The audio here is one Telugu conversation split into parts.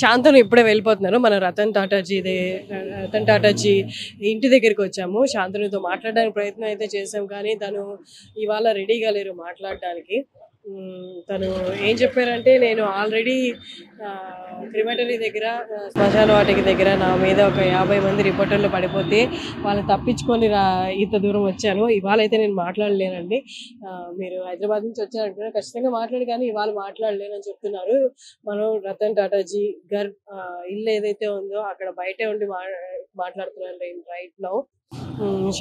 శాంతను ఇప్పుడే వెళ్ళిపోతున్నారు. మన రతన్ టాటాజీదే రతన్ టాటాజీ ఇంటి దగ్గరికి వచ్చాము. శాంతనుతో మాట్లాడడానికి ప్రయత్నం అయితే చేసాం కానీ తను ఇవాళ రెడీగా లేరు మాట్లాడడానికి. తను ఏం చెప్పారంటే నేను ఆల్రెడీ క్రిమటరీ దగ్గర శ్మశాన వాటికి దగ్గర నా మీద ఒక యాభై మంది రిపోర్టర్లు పడిపోతే వాళ్ళని తప్పించుకొని రా ఇంత దూరం వచ్చాను. ఇవాళ అయితే నేను మాట్లాడలేనండి. మీరు హైదరాబాద్ నుంచి వచ్చారంటున్నారు ఖచ్చితంగా మాట్లాడి కానీ ఇవాళ మాట్లాడలేనని చెప్తున్నారు. మనం రతన్ టాటాజీ గర్ ఇల్లు ఏదైతే ఉందో అక్కడ బయటే ఉండి మా మాట్లాడుతున్నాను రైట్ నౌ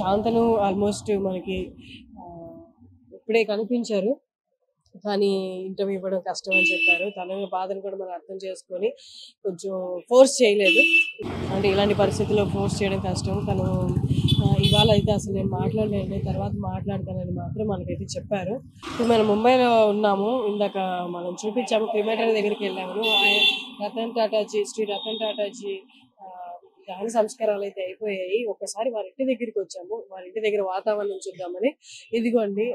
శాంతను ఆల్మోస్ట్ మనకి ఇప్పుడే కనిపించారు. కానీ ఇంటర్వ్యూ ఇవ్వడం కష్టం అని చెప్పారు. తన బాధను కూడా మనం అర్థం చేసుకొని కొంచెం ఫోర్స్ చేయలేదు. అంటే ఇలాంటి పరిస్థితుల్లో ఫోర్స్ చేయడం కష్టం. తను ఇవాళ అయితే అసలు నేను మాట్లాడలేదు తర్వాత మాట్లాడతానని మాత్రం మనకైతే చెప్పారు. ఇప్పుడు మనం ముంబైలో ఉన్నాము. ఇందాక మనం చూపించాము క్రిమేటర్ దగ్గరికి వెళ్ళాము. రతన్ టాటాజీ శ్రీ రతన్ టాటాజీ దాని దహన సంస్కారాలు అయితే అయిపోయాయి. ఒక్కసారి వారి ఇంటి దగ్గరికి వచ్చాము. వారి ఇంటి దగ్గర వాతావరణం చూద్దామని. ఇదిగోండి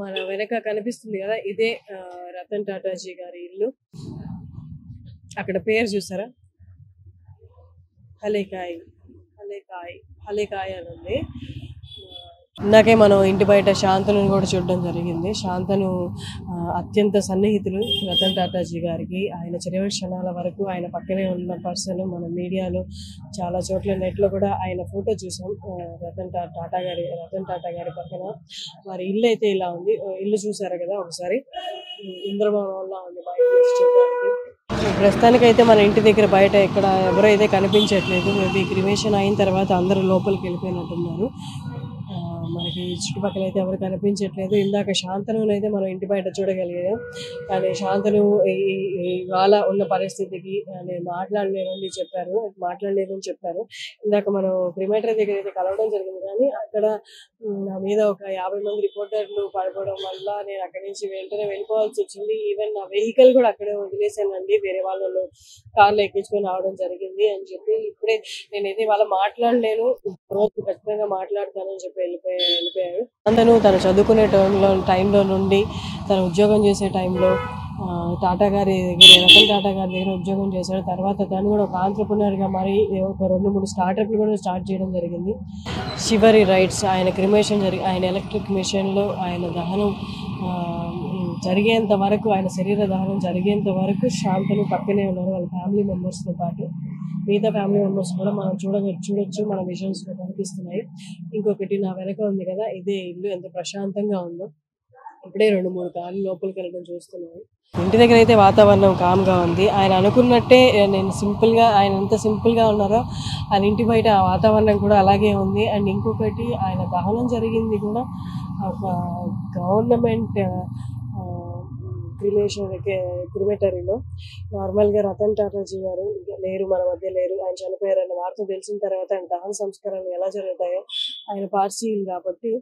మన వెనక కనిపిస్తుంది కదా ఇదే రతన్ టాటాజీ గారి ఇల్లు. అక్కడ పేరు చూసారా? హలేకాయ్ హలేకాయ్ హలేకాయ్ అని ఉంది. ఇందాకే మనం ఇంటి బయట శాంతను కూడా చూడడం జరిగింది. శాంతను అత్యంత సన్నిహితులు రతన్ టాటాజీ గారికి. ఆయన చివరి క్షణాల వరకు ఆయన పక్కనే ఉన్న పర్సన్ మన మీడియాలో చాలా చోట్ల నెట్లో కూడా ఆయన ఫోటో చూసాం. రతన్ టాటా గారి రతన్ టాటా గారి పక్కన. వారి ఇల్లు అయితే ఇలా ఉంది. ఇల్లు చూసారు కదా ఒకసారి. ఇంద్రభవనంలో ఉంది బయట చూడడానికి. ప్రస్తుతానికి అయితే మన ఇంటి దగ్గర బయట ఇక్కడ ఎవరైతే కనిపించట్లేదు. మేబీ క్రిమేషన్ అయిన తర్వాత అందరూ లోపలికి వెళ్ళిపోయినట్టున్నారు. మనకి చుట్టుపక్కల అయితే ఎవరు కనిపించట్లేదు. ఇందాక శాంతను అయితే మనం ఇంటి బయట చూడగలిగాం. కానీ శాంతను ఇవాళ ఉన్న పరిస్థితికి నేను మాట్లాడలేనని చెప్పారు. మాట్లాడలేదని చెప్పారు. ఇందాక మనం క్రిమేటరీ దగ్గర అయితే కలవడం జరిగింది. కానీ అక్కడ నా మీద ఒక యాభై మంది రిపోర్టర్లు పడిపోవడం వల్ల నేను అక్కడి నుంచి వెంటనే వెళ్ళిపోవాల్సి వచ్చింది. ఈవెన్ నా వెహికల్ కూడా అక్కడే వదిలేసానండి వేరే వాళ్ళు కార్లు ఎక్కించుకొని రావడం జరిగింది అని చెప్పి ఇప్పుడే నేనైతే వాళ్ళ మాట్లాడలేను. రోజు ఖచ్చితంగా మాట్లాడతానని చెప్పి వెళ్ళిపోయాను. వెళ్ళిపోయాడు. అందరూ తను చదువుకునే టైంలో టైంలో నుండి తను ఉద్యోగం చేసే టైంలో టాటా గారి దగ్గర రతన్ టాటా గారి దగ్గర ఉద్యోగం చేశాడు. తర్వాత తను కూడా ఒక ఆంటర్ప్రినర్గా మరి ఒక రెండు మూడు స్టార్టప్లు కూడా స్టార్ట్ చేయడం జరిగింది. చివరి రైట్స్ ఆయన క్రిమేషన్ జరిగి ఆయన ఎలక్ట్రిక్ మిషన్లో ఆయన దహనం జరిగేంత వరకు ఆయన శరీర దహనం జరిగేంత వరకు శాంతను పక్కనే ఉన్నారు వాళ్ళ ఫ్యామిలీ మెంబర్స్తో పాటు. మిగతా ఫ్యామిలీ మెంబర్స్ కూడా మనం చూడ చూడొచ్చు మన విజన్స్లో కనిపిస్తున్నాయి. ఇంకొకటి నా వెనక ఉంది కదా ఇదే ఇల్లు ఎంత ప్రశాంతంగా ఉందో. ఇప్పుడే రెండు మూడు కార్లు లోపలికి వెళ్ళడం చూస్తున్నాను. ఇంటి దగ్గర అయితే వాతావరణం కామ్గా ఉంది. ఆయన అనుకున్నట్టే నేను సింపుల్గా ఆయన ఎంత సింపుల్గా ఉన్నారో ఆయన ఇంటి బయట ఆ వాతావరణం కూడా అలాగే ఉంది. అండ్ ఇంకొకటి ఆయన దహనం జరిగింది కూడా ఒక గవర్నమెంట్ క్రిమేషన్ క్రిమేటరీలో. నార్మల్గా రతన్ టాటాజీ గారు లేరు మన మధ్య లేరు. ఆయన చనిపోయారన్న వార్త తెలిసిన తర్వాత ఆయన దహన సంస్కారాలు ఎలా జరుగుతాయో ఆయన పార్సీలు కాబట్టి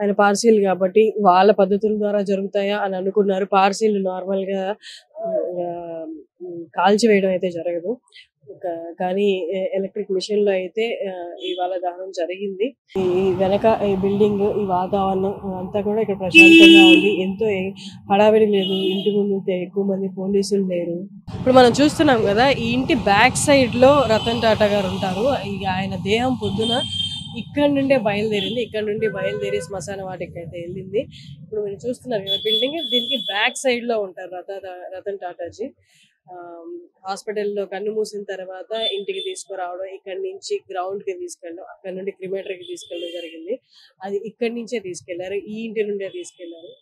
ఆయన పార్సీలు కాబట్టి వాళ్ళ పద్ధతుల ద్వారా జరుగుతాయా అని అనుకున్నారు. పార్సీలు నార్మల్గా కాల్చి వేయడం అయితే జరగదు. కానీ ఎలక్ట్రిక్ మిషన్లో అయితే ఇవాళ దహనం జరిగింది. ఈ వెనక ఈ బిల్డింగ్ ఈ వాతావరణం అంతా కూడా ఇక్కడ ప్రశాంతంగా ఉంది. ఎంతో హడావిడి లేదు. ఇంటి ముందు ఎక్కువ మంది పోలీసులు లేరు. ఇప్పుడు మనం చూస్తున్నాం కదా ఈ ఇంటి బ్యాక్ సైడ్లో రతన్ టాటా గారు ఉంటారు. ఇక ఆయన దేహం పొద్దున ఇక్కడ నుండే బయలుదేరింది. ఇక్కడ నుండి బయలుదేరి శ్మశాన వాటికి అయితే వెళ్ళింది. ఇప్పుడు మీరు చూస్తున్నారు కదా బిల్డింగ్ దీనికి బ్యాక్ సైడ్లో ఉంటారు రత రతన్ టాటాజీ. హాస్పిటల్లో కన్ను మూసిన తర్వాత ఇంటికి తీసుకురావడం ఇక్కడ నుంచి గ్రౌండ్కి తీసుకెళ్ళడం అక్కడ నుండి క్రిమేటరీకి తీసుకెళ్ళడం జరిగింది. అది ఇక్కడి నుంచే తీసుకెళ్ళారు ఈ ఇంటి నుండే తీసుకెళ్ళారు.